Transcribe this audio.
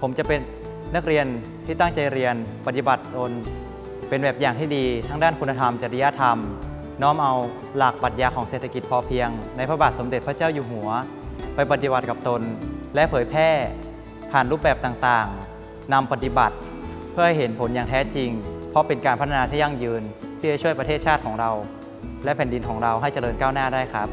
ผมจะเป็นนักเรียนที่ตั้งใจเรียนปฏิบัติตนเป็นแบบอย่างที่ดีทั้งด้านคุณธรรม จริยธรรม น้อมเอาหลักปรัชญาของเศรษฐกิจพอเพียง ในพระบาทสมเด็จพระเจ้าอยู่หัว ไปปฏิบัติกับตน และเผยแพร่ผ่านรูปแบบต่างๆนำปฏิบัติ เพื่อให้เห็นผลอย่างแท้จริง เพราะเป็นการพัฒนาที่ยั่งยืนที่จะช่วยประเทศชาติของเรา และแผ่นดินของเราให้เจริญก้าวหน้าได้ครับ